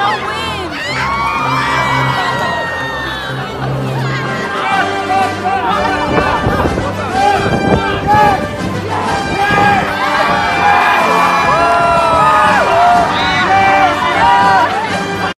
no way.